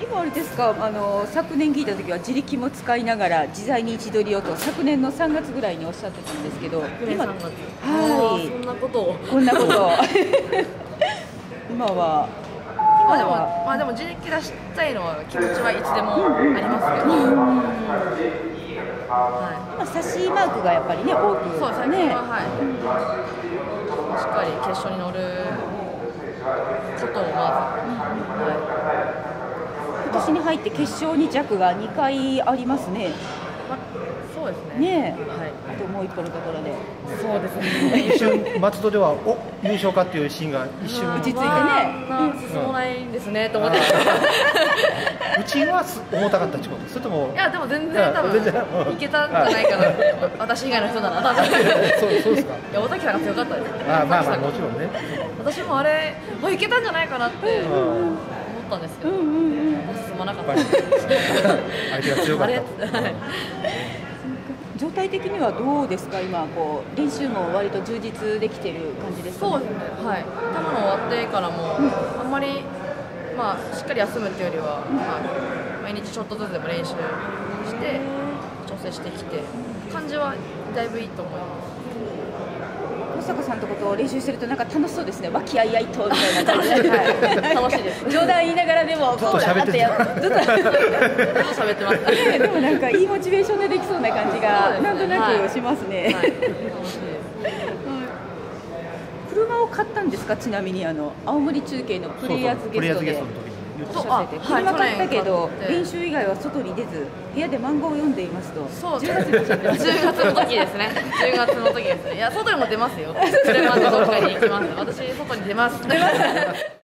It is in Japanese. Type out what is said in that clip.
今あれですかあの昨年聞いた時は自力も使いながら自在に位置取りをと昨年の3月ぐらいにおっしゃってたんですけど今昨年3月。はい。そんなこと。をこんなこと。を 今はまあでもまあでも自力出したいのは気持ちはいつでもありますけど、はまあ、差しマークがやっぱりね多くい、そう最近ねは、はい。しっかり決勝に乗ることをまず、は今年に入って決勝2着が2回ありますね。いまあ、そうですね。ねはい。あともう一歩のところで。そうですね。一瞬松戸ではお優勝かっていうシーンが一瞬。落ち着いてね。まあ進まないんですねと思って、うちはす重たかったってことそれともいやでも全然多分いけたんじゃないかな。私以外の人なら。多分いそうそうですか。や尾崎さんが強かったですあまあまあもちろんね。私もあれあいけたんじゃないかなってったんですけど、進まなかった。相手が強かあれった。はい。状態的にはどうですか？今こう練習も割と充実できてる感じですか、そうですね。はい。多分終わってからもあんまりまあしっかり休むっていうよりは、まあ、毎日ちょっとずつでも練習して調整してきて感じはだいぶいいと思います。小坂さんとこと練習してるとなんか楽しそうですね。和気あいあいとみたいな感じで、はい。楽しいです。冗談言いながらでもずっと喋っててこうだなってやずっと。ずっと喋ってます。でもなんかいいモチベーションでできそうな感じがなんとなくしますね、車を買ったんですか？ちなみにあの青森中継のプレイヤーズゲストでそうあはい。車買ったけど練習以外は外に出ず部屋で漫画を読んでいますと。そう。10月におっしゃってました10月の時ですね。10月の時です。いや外にも出ますよ。車でどっかに行きます。私外に出ます。出ます